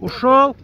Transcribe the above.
Ушел?